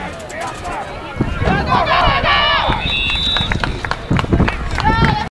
Aperta!